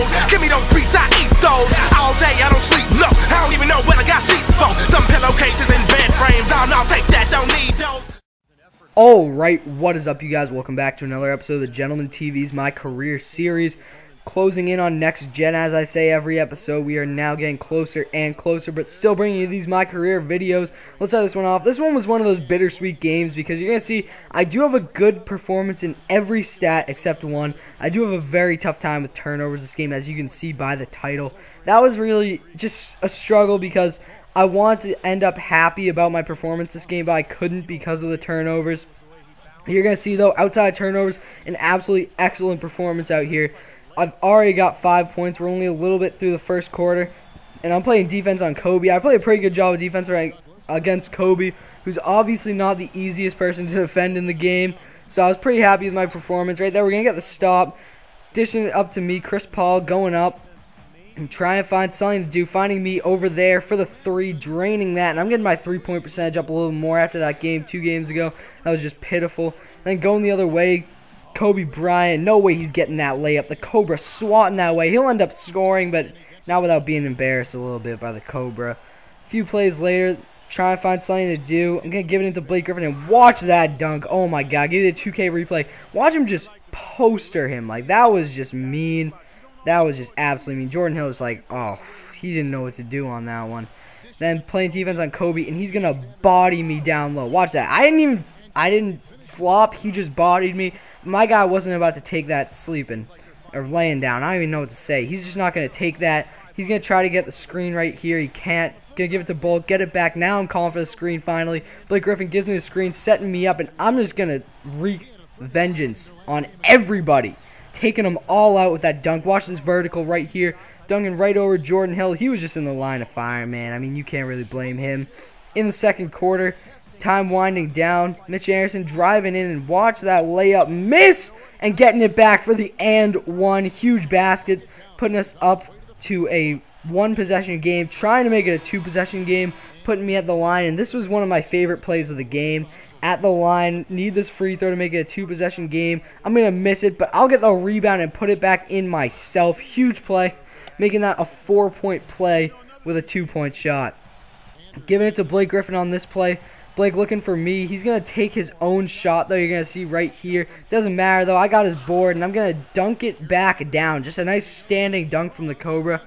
cold. Give me those beats, I eat those. All day, I don't sleep, no. I don't even know what I got sheets for. Them pillowcases and bed frames, I'll take that, don't need those. Alright, what is up, you guys? Welcome back to another episode of the Gentlemen TV's My Career Series. Closing in on next gen, as I say every episode. We are now getting closer and closer, but still bringing you these My Career videos. Let's start this one off. This one was one of those bittersweet games because you're going to see I do have a good performance in every stat except one. I do have a very tough time with turnovers this game, as you can see by the title. That was really just a struggle because I wanted to end up happy about my performance this game, but I couldn't because of the turnovers. You're going to see, though, outside turnovers, an absolutely excellent performance out here. I've already got five points. We're only a little bit through the first quarter. And I'm playing defense on Kobe. I play a pretty good job of defense right against Kobe, who's obviously not the easiest person to defend in the game. So I was pretty happy with my performance right there. We're going to get the stop. Dishing it up to me. Chris Paul going up. And trying to find something to do. Finding me over there for the three. Draining that. And I'm getting my three-point percentage up a little more after that game two games ago. That was just pitiful. Then going the other way. Kobe Bryant, no way he's getting that layup. The Cobra swatting that way. He'll end up scoring, but not without being embarrassed a little bit by the Cobra. A few plays later, trying to find something to do. I'm going to give it into Blake Griffin and watch that dunk. Oh my god, give me the 2K replay. Watch him just poster him. Like, that was just mean. That was just absolutely mean. Jordan Hill is like, oh, he didn't know what to do on that one. Then playing defense on Kobe, and he's going to body me down low. Watch that. I didn't even, I didn't flop. He just bodied me. My guy wasn't about to take that sleeping or laying down. I don't even know what to say. He's just not going to take that. He's going to try to get the screen right here. He can't. Going to give it to Bulk. Get it back. Now I'm calling for the screen finally. Blake Griffin gives me the screen, setting me up, and I'm just going to wreak vengeance on everybody. Taking them all out with that dunk. Watch this vertical right here. Dunking right over Jordan Hill. He was just in the line of fire, man. I mean, you can't really blame him. In the second quarter, Time winding down. Mitch Anderson driving in and watch that layup miss and getting it back for the and one. Huge basket, putting us up to a one possession game, trying to make it a two possession game, putting me at the line. And this was one of my favorite plays of the game. At the line, need this free throw to make it a two possession game. I'm going to miss it, but I'll get the rebound and put it back in myself. Huge play, making that a four point play with a two point shot. Giving it to Blake Griffin on this play. Blake looking for me. He's going to take his own shot, though. You're going to see right here. Doesn't matter, though. I got his board, and I'm going to dunk it back down. Just a nice standing dunk from the Cobra.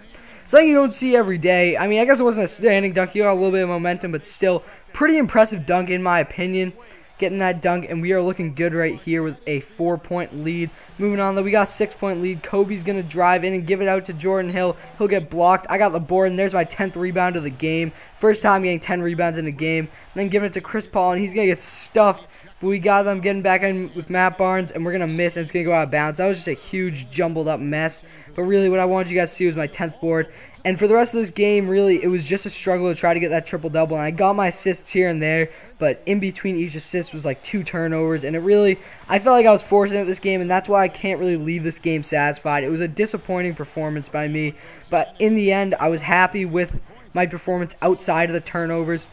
Something you don't see every day. I mean, I guess it wasn't a standing dunk. He got a little bit of momentum, but still, pretty impressive dunk in my opinion getting that dunk, and we are looking good right here with a four-point lead. Moving on, though, we got six-point lead. Kobe's going to drive in and give it out to Jordan Hill. He'll get blocked. I got the board, and there's my 10th rebound of the game. First time getting 10 rebounds in a game. Then giving it to Chris Paul, and he's going to get stuffed. But we got them getting back in with Matt Barnes, and we're going to miss, and it's going to go out of bounds. That was just a huge, jumbled up mess. But really, what I wanted you guys to see was my 10th board. And for the rest of this game, really, it was just a struggle to try to get that triple-double. And I got my assists here and there, but in between each assist was like two turnovers. And it really, I felt like I was forcing it this game, and that's why I can't really leave this game satisfied. It was a disappointing performance by me. But in the end, I was happy with my performance outside of the turnovers.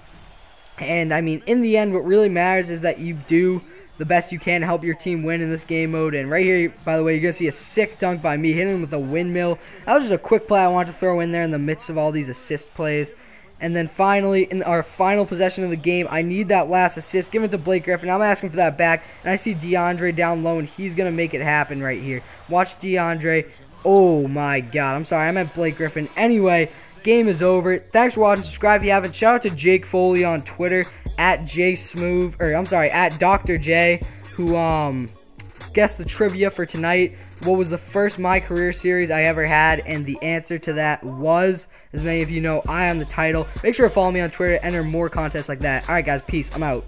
And, I mean, in the end, what really matters is that you do the best you can to help your team win in this game mode. And right here, by the way, you're going to see a sick dunk by me, hitting him with a windmill. That was just a quick play I wanted to throw in there in the midst of all these assist plays. And then finally, in our final possession of the game, I need that last assist. Give it to Blake Griffin. I'm asking for that back. And I see DeAndre down low, and he's going to make it happen right here. Watch DeAndre. Oh, my God. I'm sorry. I meant Blake Griffin. Anyway, game is over. Thanks for watching. Subscribe if you haven't. Shout out to Jake Foley on Twitter at J Smooth, or I'm sorry, at Dr. J, who um guessed the trivia for tonight. What was the first My Career series I ever had? And the answer to that was, as many of you know, I am the title. Make sure to follow me on Twitter, enter more contests like that. Alright guys, peace. I'm out.